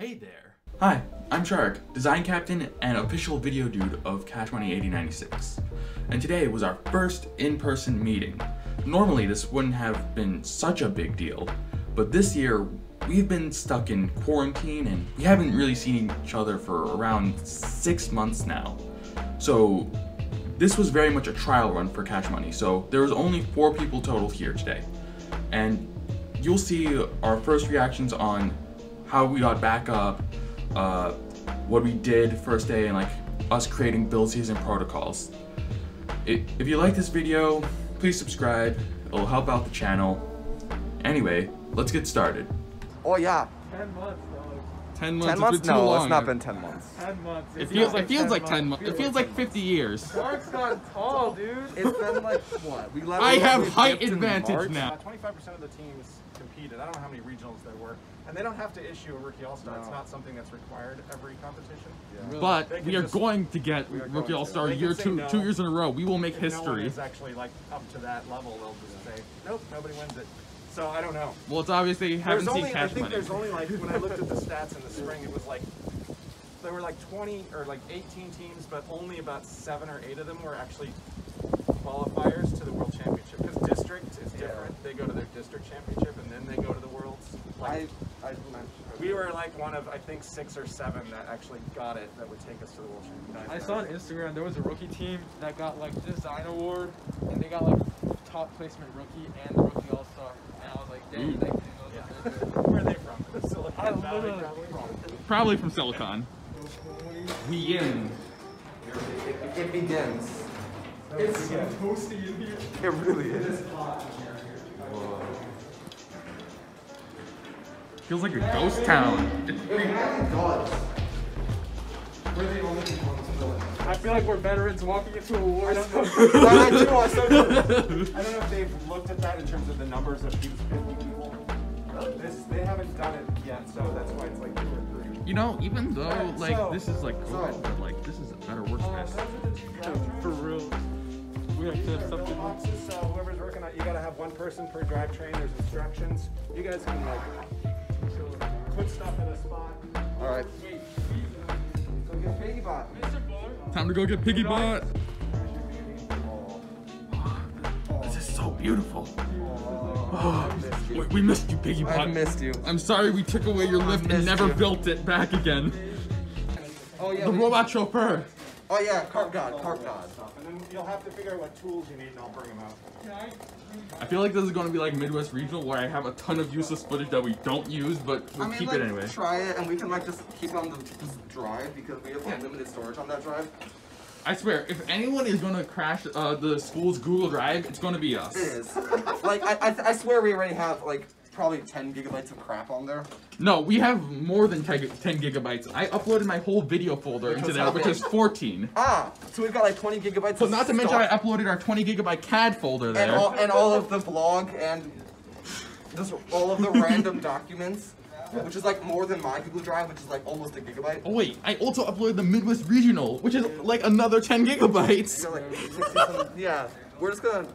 Hey there. Hi, I'm Shark, design captain and official video dude of Cache Money 8096. And today was our first in-person meeting. Normally this wouldn't have been such a big deal, but this year we've been stuck in quarantine and we haven't really seen each other for around six months now. So this was very much a trial run for Cache Money, so there was only four people total here today. And you'll see our first reactions on how we got back up, uh, what we did first day, and like us creating build season protocols. It, if you like this video, please subscribe. It'll help out the channel. Anyway, let's get started. Oh yeah, 10 months, dog. 10 months, 10 it's months? been too No, long. it's not been 10 months. 10 months. It feels, it feels like 10 months. It feels like 50 years. Mark's gotten tall, dude. It's been like what? We left I have we height advantage March. now. Uh, 25% of the teams competed. I don't know how many regionals there were. And they don't have to issue a rookie all-star. It's not something that's required every competition. But They can we are just- going to get we are going Rookie. All Star year two, no. two years in a row. We will make If no one history. is actually like up to that level, they'll just say, nope, nobody wins it. So I don't know. Well, it's obviously There's haven't only, seen I cash think money. there's only like, when I looked at the stats in the spring, it was like, there were like 20 or like 18 teams, but only about seven or eight of them were actually qualifiers to the World Championship. Because district is different. They go to their district championship and then they go to the Worlds. Like, I, I we were like one of, I think, six or seven that actually got it that would take us to the World Championship. I saw on Instagram there was a rookie team that got like design award and they got like top placement rookie and the rookie all star. And I was like, dang, Ooh. that team knows Yeah. what they're doing. Where are they from? Silicon Valley, probably. Probably from Silicon. We in. It, it begins. It's so toasty in here. It really is. Feels like a ghost town. It really does. We're the only people in this building. I feel like we're veterans walking into a war. I don't know. zone. I do also. I don't know if they've looked at that in terms of the numbers of teams, 50 people. This, they haven't done it yet, so that's why it's like two or three. You know, even though Alright, like so- this is like so- but like this is a better workspace. For real. We have to have something. boxes, so whoever's working on, you gotta have one person per drivetrain. There's instructions. You guys can like put stuff in a spot. Alright. So get piggy bot. Time to go get Piggy Bot. This is so beautiful. Oh, we, we missed you, Piggy I missed you. I'm sorry we took away your lift and never you. built it back again. Oh yeah. The robot chauffeur. Oh yeah, cart god, cart god. Stuff. And then you'll have to figure out what tools you need, and I'll bring them out. I feel like this is going to be like Midwest Regional, where I have a ton of useless footage that we don't use, but we'll I mean, keep like, it anyway. try it, and we can like just keep it on the drive because we have unlimited storage on that drive. I swear, if anyone is going to crash uh, the school's Google Drive, it's going to be us. It is. like I, I, I swear we already have like probably 10 gigabytes of crap on there. No, we have more than 10 gigabytes. I uploaded my whole video folder into that, which is 14. Ah, so we've got like 20 gigabytes. So not to mention, I uploaded our 20 gigabyte CAD folder there. and all and all of the vlog and just all of the random documents, which is like more than my Google Drive, which is like almost a gigabyte. Oh wait, I also uploaded the Midwest Regional, which is like another 10 gigabytes. Like, yeah, we're just gonna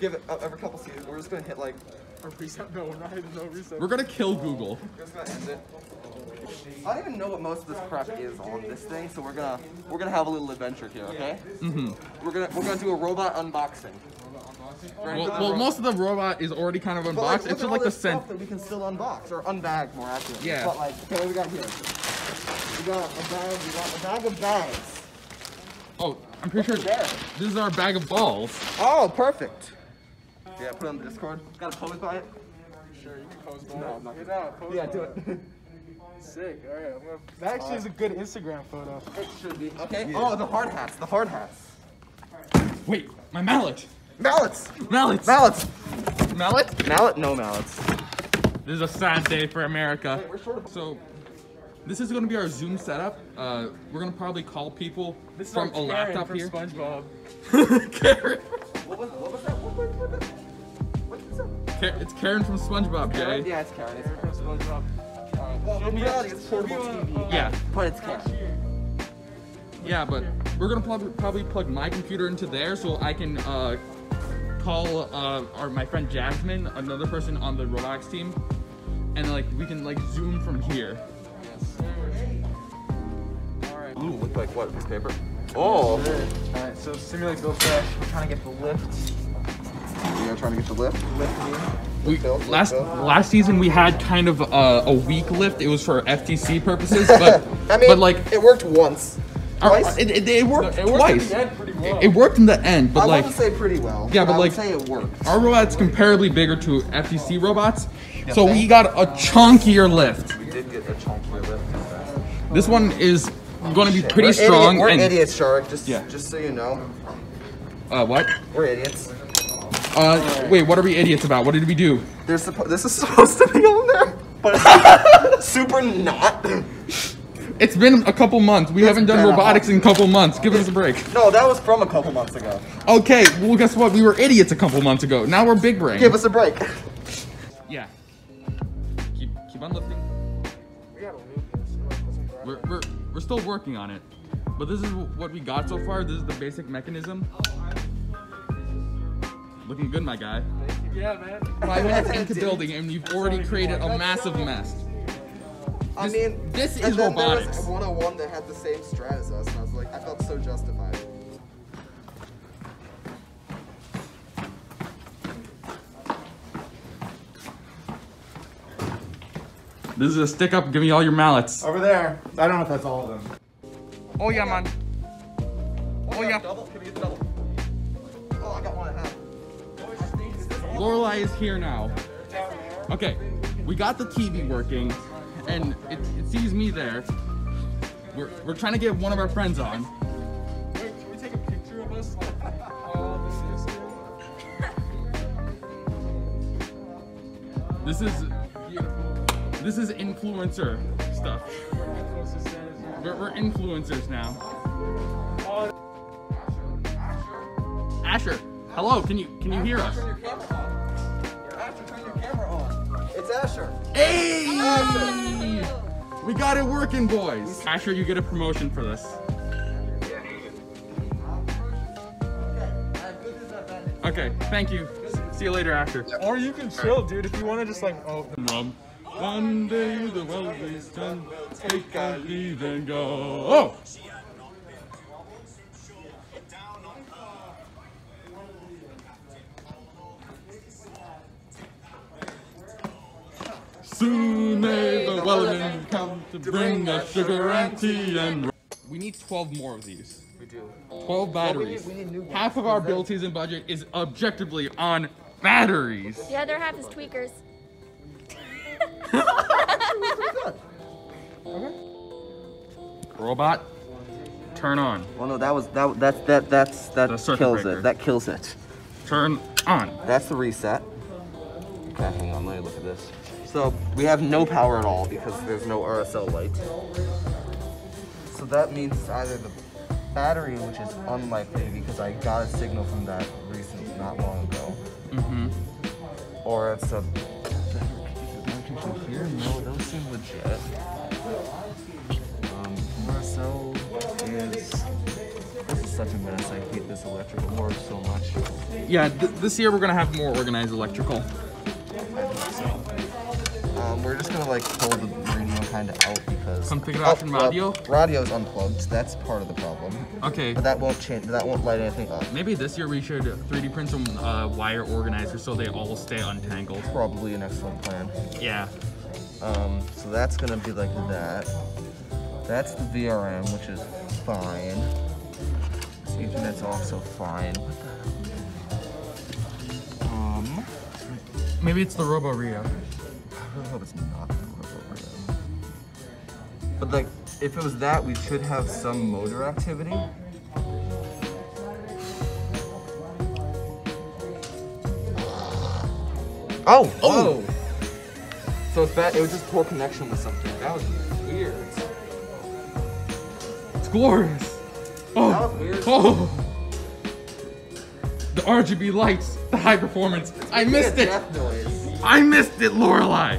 give it uh, every couple seasons. We're just gonna hit like Or reset? No, we're not hitting no reset. We're gonna kill Google. we're just gonna end it. I don't even know what most of this crap is on this thing, so we're gonna we're gonna have a little adventure here, okay? hmm We're gonna we're gonna do a robot unboxing. Ready Well, well, most of the robot is already kind of unboxed. look it's just all like the scent. stuff that we can still unbox or unbag more accurately. Yeah. But like, okay, what we got here? We got a bag. We got a bag of bags. Oh, I'm pretty sure There. this is our bag of balls. Oh, perfect. Yeah, put it on the Discord. Got a pose by it. Sure, you can post that. No, I'm not Get out, post Yeah, that. do it. Sick. All right. I'm gonna... That actually is a good Instagram photo. it should be. Okay. Oh, the hard hats. The hard hats. Wait, my mallet. Mallets. Mallets. Mallets. Mallet. Mallet. No mallets. This is a sad day for America. Wait, we're short of. So, this is going to be our Zoom setup. Uh, we're going to probably call people This is from our a Karen laptop from here. SpongeBob. Karen. What was what was that? What was, what was that? What? Ka- It's Karen from SpongeBob, Jay. Yeah, it's Karen. It's Karen from SpongeBob. Well, She'll in be- reality, it's portable TV. Yeah, But it's Karen. yeah, but we're gonna plug, probably plug my computer into there so I can uh, call uh, our my friend Jasmine, another person on the Roblox team, and like we can like zoom from here. Alright. Ooh, look like what? This paper? Oh. Alright, so simulate Go Fresh. We're trying to get the lift. You're trying to get the lift? Lift. We, Bill, last go. last season we had kind of a, a weak lift. It was for FTC purposes, but I mean, but like it worked once. our- Twice? it, it, it worked It worked twice. at the end pretty well. It, it worked in the end, but I like wouldn't say pretty well. Yeah, but I like- would say it worked. our robot's comparably bigger to FTC robots, so we got a chunkier lift. We did get a chunkier lift. This one is going to be pretty we're strong. Idiot, we're and idiots, Shark. Just, Yeah. just so you know, uh, what? we're idiots. Uh, wait, what are we idiots about? What did we do? There's this is supposed to be on there, but it's super not. It's been a couple months. We haven't done robotics in a couple months. Give us a break. No, that was from a couple months ago. Okay, well, guess what? We were idiots a couple months ago. Now we're big brain. Give us a break. Yeah. Keep keep on lifting. We gotta loop this. so it doesn't grab We're, we're, we're still working on it. But this is what we got so far. This is the basic mechanism. Looking good, my guy. it. Yeah, man. Five minutes into building, and you've already created a massive mess. I This- mean, this and is then robotics. There was 101 that had the same strat as us, and I was like, I felt so justified. This is a stick up. Give me all your mallets. Over there. I don't know if that's all of them. Oh yeah, man. Oh yeah. Lorelei is here now. Okay, we got the TV working, and it, it sees me there. We're, we're trying to get one of our friends on. Wait, can we take a picture of us? This is This is influencer stuff. We're, we're influencers now. Asher, hello. Can you can you hear us? On. It's Asher. Hey! We got it working, boys. Asher, you get a promotion for this. Okay, thank you. See you later, Asher. or you can chill, dude, if you want to just like, oh, Rum. One day the world is done. Take our leave and go. Oh! Soon may the Wellerman come to bring us sugar and tea and. We need 12 more of these. We do. 12 batteries. we need new ones. Half of our build season budget is objectively on batteries. The other half is tweakers. Robot, turn on. Well, no, that was that. That's that. That's that The kills breaker. it. That kills it. Turn on. That's the reset. Okay, hang on. Let me look at this. So we have no power at all because there's no RSL light. So that means either the battery, which is unlikely because I got a signal from that recent, not long ago, Mm-hmm. or it's a. Here, no, those seem legit. Um, RSL is. This is such a mess. I hate this electrical board so much. Yeah, th- this year we're gonna have more organized electrical. We're just gonna like pull the radio kind of out because Configuration well, radio? radio's unplugged. That's part of the problem. Okay, But that won't change. That won't light anything up. maybe this year we should 3D print some uh, wire organizers so they all stay untangled. Probably an excellent plan. Yeah. Um, so that's gonna be like that. That's the VRM, which is fine. This Ethernet's also fine. What the hell? Um, Maybe it's the roboRIO. I really hope it's not the roboRIO. But like, if it was that, we should have some motor activity. Oh! Oh! So it's bad. It was just poor connection with something. That was weird. It's glorious. Oh. That was weird. Oh. The RGB lights, the high performance. I missed it. Death noise. I missed it, Lorelei.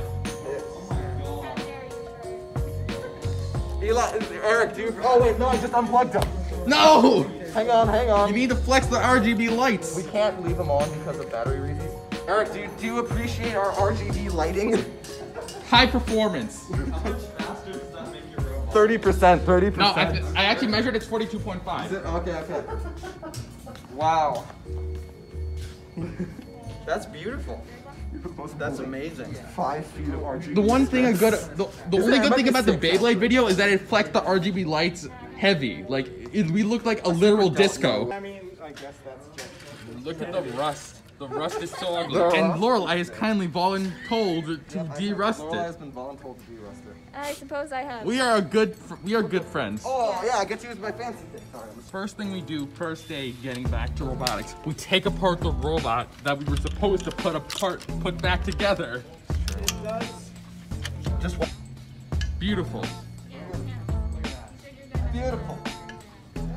Eli, Eric, dude. Oh wait, no, I just unplugged them. No. Hang on, hang on. You need to flex the RGB lights. We can't leave them on because of battery reasons. Eric, do you, do you appreciate our RGB lighting? High performance. 30 percent. 30%. No, I. I actually measured it's 42.5. Okay, okay. Wow. That's beautiful. That's amazing. Five feet of RGB. The one thing I good, the, the only good thing about the Beyblade video is that it flecks the RGB lights heavy. Like it, we look like a literal disco. I mean, I guess that's just. Look at the rust. The rust is so ugly. And Lorelei has kindly voluntold to derust Lorelei it. has been voluntold to derust it. I suppose I have. We are a good, fr- we are good friends. Oh yeah, I get to use my fancy thing. Sorry. First thing we do, first day getting back to robotics, we take apart the robot that we were supposed to put apart, put back together. Just wa- Beautiful. beautiful.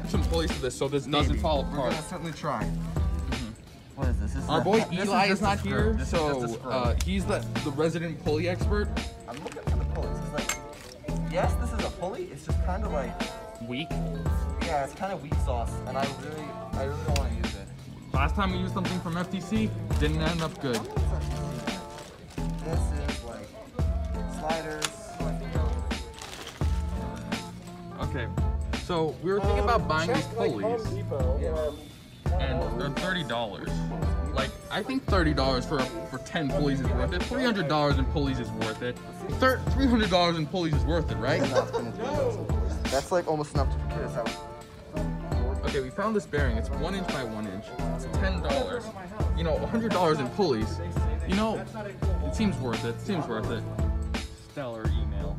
Some pulleys to this so this doesn't fall apart. We're apart. gonna certainly try. What is this? this is Our a- boy Eli is, just a not here, This is just a so screw. uh, he's the, the resident pulley expert. Yes, this is a pulley. It's just kind of like, Weak. yeah, it's kind of weak sauce, and I really, I really don't want to use it. Last time we used something from FTC, didn't end up good. This is like sliders. Like, Okay, so we were thinking about um, buying these pulleys, Depot. and they're thirty dollars. Like I think thirty dollars for for ten pulleys is worth it. Three hundred dollars in pulleys is worth it. Three hundred dollars in pulleys is worth it, right? enough, and it's- That's like almost enough to figure this out. Okay, we found this bearing. It's one inch by one inch. It's ten dollars. You know, hundred dollars in pulleys. You know, it seems worth it. It seems worth it. Stellar email.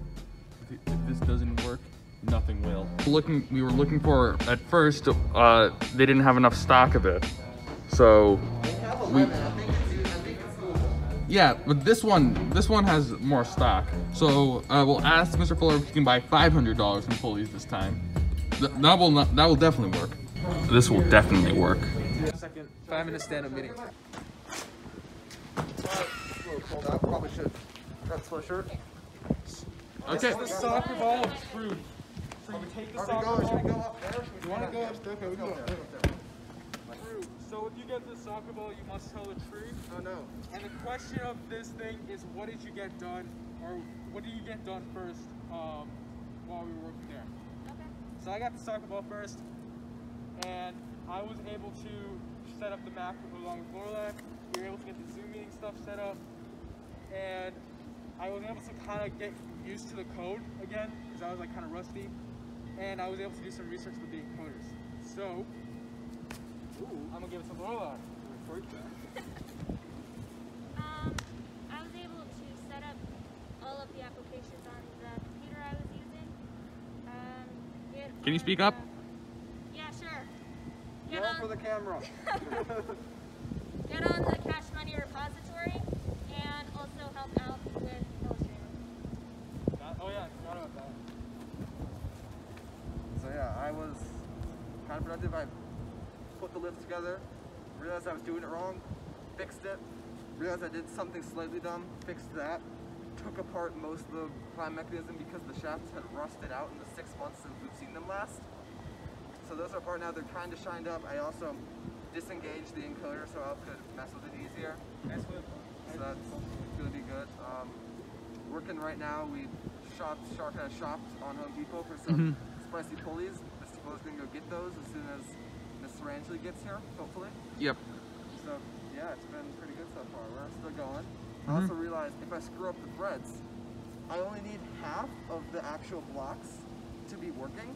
If, if this doesn't work, nothing will. Looking, we were looking for at first. Uh, they didn't have enough stock of it, so we. Yeah, but this one, this one has more stock. So uh, we'll ask Mr. Fuller if he can buy five hundred dollars in pulleys this time. Th- that will not, that will definitely work. This will definitely work. Second five minute stand up meeting. Pulled out. Probably should. That's my shirt. Okay. The soccer ball of truth. So you take the soccer going? Should we ball. go up there? You want to go upstairs? Okay, we go up there. True. So if you get the soccer ball, you must tell the truth. Oh no. And the question of this thing is, what did you get done, or what did you get done first um, while we were working there? Okay. So I got the soccer ball first, and I was able to set up the map along with Lorelei. We were able to get the Zoom meeting stuff set up, and I was able to kind of get used to the code again because I was like kind of rusty, and I was able to do some research with the encoders. So, I'm gonna give it to Lorelei. Um, I was able to set up all of the applications on the computer I was using. Um, get Can you on speak up? yeah, sure. Get Yell on, for the camera. get on the Cache Money repository and also help out with Illustrator. Oh yeah, I forgot about that. So yeah, I was kind of productive. I put the lift together, realized I was doing it wrong, fixed it, realized I did something slightly dumb, fixed that, took apart most of the prime mechanism because the shafts had rusted out in the six months since we've seen them last. So those are apart now, they're kind of shined up. I also disengaged the encoder so I could mess with it easier. So that's gonna be good. Um, working right now, we shopped, Shark has shopped on Home Depot for some spicy pulleys. Mr. Bo's gonna go get those as soon as Miss Rangeley gets here, hopefully. Yep. So yeah, it's been pretty good so far. We're still going. I mm-hmm. also realized if I screw up the threads, I only need half of the actual blocks to be working,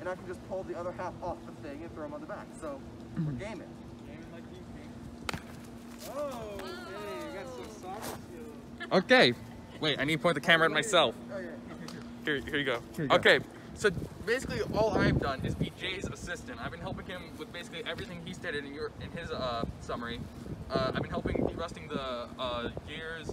and I can just pull the other half off the thing and throw them on the back. So we're mm-hmm. gaming. Gaming like you game. Oh, hey, you got some soccer skills. Okay. Wait, I need to point the camera at myself. Oh yeah. Here, here you go. Okay, so basically all I've done is be Jay's assistant. I've been helping him with basically everything he stated in your in his uh, summary. Uh, I've been helping derusting the uh, gears.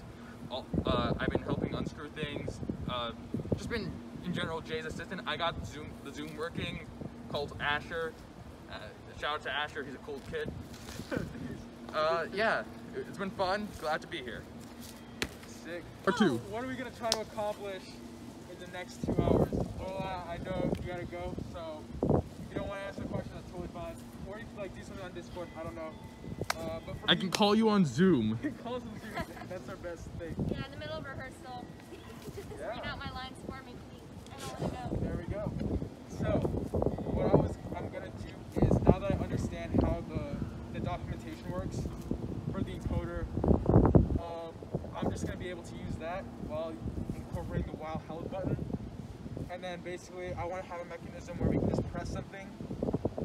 Uh, I've been helping unscrew things. Uh, just been in general Jay's assistant. I got Zoom the Zoom working. Called Asher. Uh, shout out to Asher. He's a cool kid. uh, yeah, it's been fun. Glad to be here. Sick. Or two. What are we gonna try to accomplish in the next two hours? Lola, I know you gotta go, so if you don't want to answer the question, that's totally fine. Or you can like do something on Discord. I don't know. Uh, but for I can call you on Zoom. call us on Zoom. That's our best thing. Yeah, in the middle of rehearsal. Just Yeah. read out my lines for me, please. I don't want to go. There then basically I want to have a mechanism where we can just press something,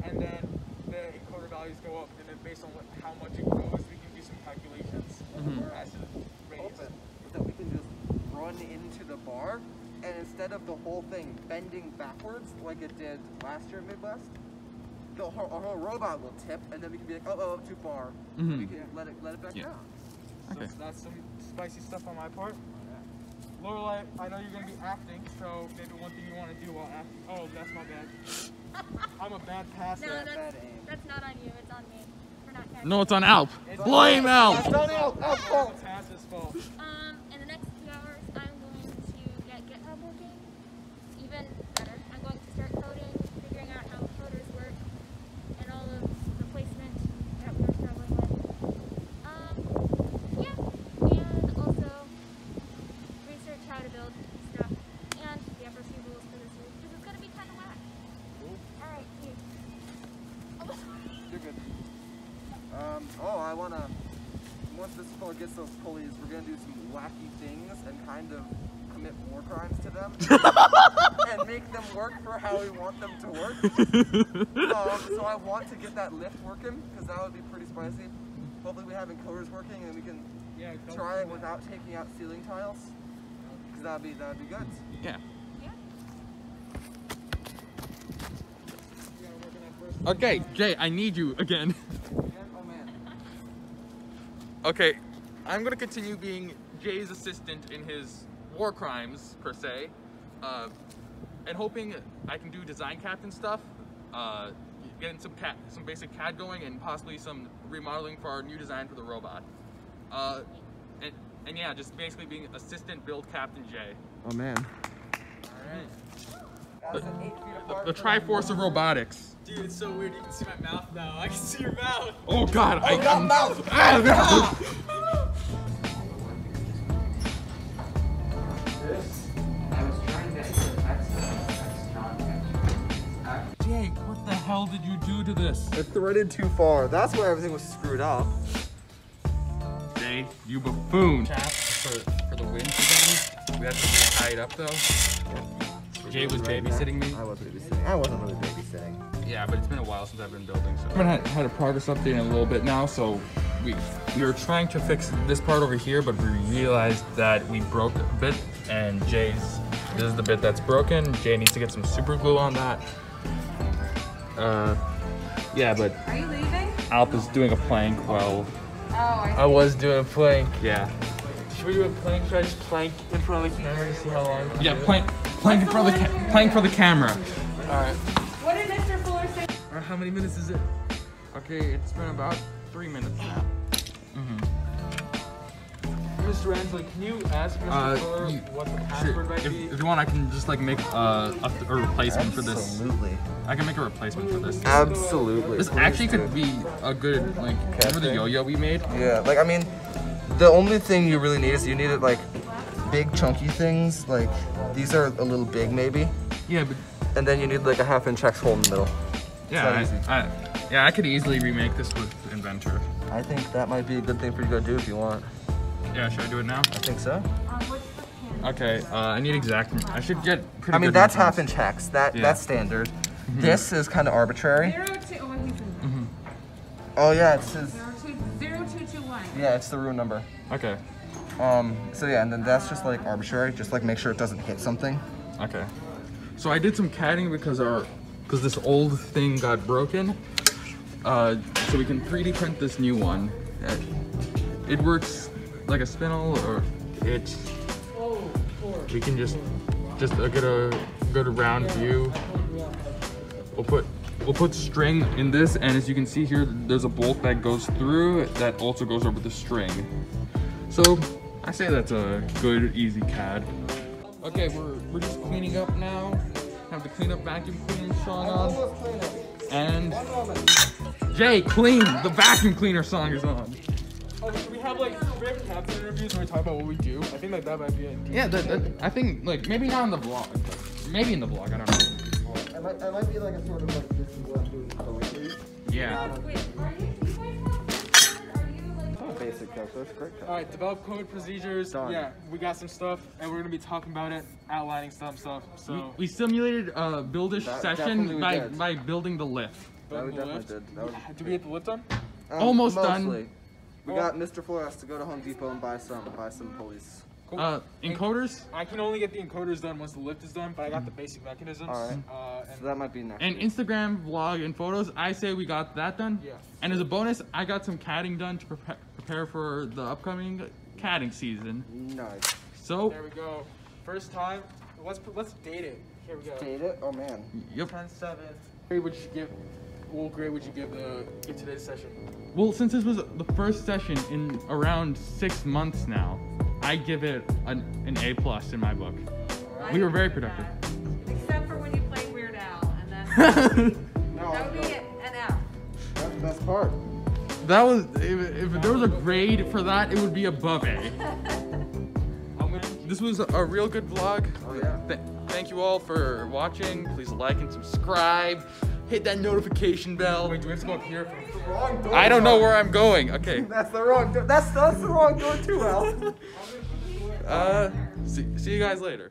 and then the encoder values go up, and then based on what, how much it grows, we can do some calculations as to the rate. open that we can just run into the bar and instead of the whole thing bending backwards like it did last year in Midwest, the whole, our whole robot will tip and then we can be like, oh, oh, too far. Mhm. We can let it let it back Yeah. down. So Okay. that's some spicy stuff on my part. Lorelei, I know you're gonna be acting, so maybe one thing you want to do while acting. Oh, that's my bad. I'm a bad passer. No, that's, bad aim. that's not on you. It's on me for not catching. No, it's on Alp. It's Blame Alp. That's not Alp. Alp's fault. It's Hass's fault. Um, in the next few hours, I'm going to get GitHub working even better. I'm going to start coding, figuring out how coders work, and all of the placement that we're struggling with. Um, yeah, and also research how to build stuff and the FRC rules for this year because it's gonna be kind of whack. All right, you. You're good. Um, oh, I wanna. Once this fella gets those pulleys, we're gonna do some wacky things and kind of commit war crimes to them and make them work for how we want them to work. um, so I want to get that lift working because that would be pretty spicy. Hopefully, we have encoders working and we can Yeah, try do it that. without taking out ceiling tiles. Because that'd be that'd be good. Yeah. Yeah. You gotta work on that first. Okay, Jay, I need you again. Oh man. Okay, I'm gonna continue being Jay's assistant in his war crimes per se, uh, and hoping I can do design captain stuff, uh, getting some cat, some basic CAD going, and possibly some remodeling for our new design for the robot. Uh, and, and yeah, just basically being assistant build captain Jay. Oh man. The, That's an eight feet the, the Triforce of robotics. Dude, it's so weird. You can see my mouth now. I can see your mouth. Oh God! I got mouth. Ah, hell did you do to this? It threaded too far. That's why everything was screwed up. Jay, you buffoon. Chaps for, for the win today. We had to tie it up though. Jay was babysitting me. I was babysitting. I wasn't really babysitting. Yeah, but it's been a while since I've been building. So. I haven't had, had a progress update in a little bit now, so we we were trying to fix this part over here, but we realized that we broke a bit, and Jay's this is the bit that's broken. Jay needs to get some super glue on that. Uh, yeah, but Are you leaving? Alp is doing a plank while Oh, I I was doing a plank. yeah. Should we do a plank? Should I just plank in front of the camera to see how long? I can Yeah, plank, it? plank, plank for the ca- plank for the camera. Alright. What did Mr. Fuller say? Uh, How many minutes is it? Okay, it's been about three minutes now. Mr. Ansley, can you ask Mr. Uh, Fuller you- what the Sure. might If, be? if you want, I can just like make uh, a, a replacement for this. Absolutely. I can make a replacement for this. Absolutely. This actually could be a good like. Remember the yo-yo we made? Yeah, like I mean, the only thing you really need is you need it like big chunky things. Like these are a little big maybe, Yeah, but and then you need like a half inch hex hole in the middle. yeah, I, easy. I, yeah, I could easily remake this with Inventor. I think that might be a good thing for you to go do if you want. Yeah, should I do it now? I think so. Um, what's the pin? Okay, uh, I need exact. I should get pretty. I mean good that's half inch hex. That Yeah. that's standard. This is kind of arbitrary. Zero two, oh, he's in Oh yeah, it says zero two, zero two two one. yeah, it's the room number. Okay. Um, so yeah, and then that's just like arbitrary. Just like make sure it doesn't hit something. Okay. So I did some CADing because our because this old thing got broken. Uh, so we can 3D print this new one. It works like a spindle, or it. We can just just uh, get a good round view. We'll put we'll put string in this, and as you can see here, there's a bolt that goes through that also goes over the string. So I say that's a good, easy CAD. Okay, we're, we're just cleaning up now. Have the cleanup vacuum cleaner song on. And Jay, clean! The vacuum cleaner song is on. Oh, should we have like we have captain interviews where we talk about what we do? I think like that might be it. Yeah, that, that, I think like maybe not in the vlog, but maybe in the vlog. I don't know. It might, it might be like a sort of like this is what I'm doing currently. Yeah. Wait, are you, you guys are you like, a basic calculus, great All right, develop code procedures. Done. Yeah, we got some stuff, and we're gonna be talking about it, outlining some stuff. So We simulated a buildish That- session by, did. by building the lift. That we building the definitely lift. did. That was, Did we get the lift done? um, Almost done. Mostly. We got Mr. Flores to go to Home Depot and buy some buy some pulleys. Cool. Uh, encoders I can only get the encoders done once the lift is done, but I got the basic mechanisms. All right. Uh, and So that might be next. and week. Instagram vlog and photos. I say we got that done. Yeah. And as a bonus, I got some CADing done to prepare, prepare for the upcoming CADing season. Nice. So, there we go. First time. Let's let's date it. Here we go. Date it? Oh man. yep. 10 7. Grade would you give? What grade would you give the give today's session? Well, since this was the first session in around six months now, I give it an, an A plus in my book. I We were very productive. that. Except for when you played Weird Al, and then No, that would be an F. that's the best part. That was if, if there was a grade for that, it would be above A. I'm gonna. This was a real good vlog. Oh yeah. Th- thank you all for watching. Please like and subscribe. Hit that notification bell. Wait, do we have to go up here? For, Wrong door. I don't know where I'm going. Okay. That's the wrong door. That's that's the wrong door too, Al. Uh, see, see you guys later.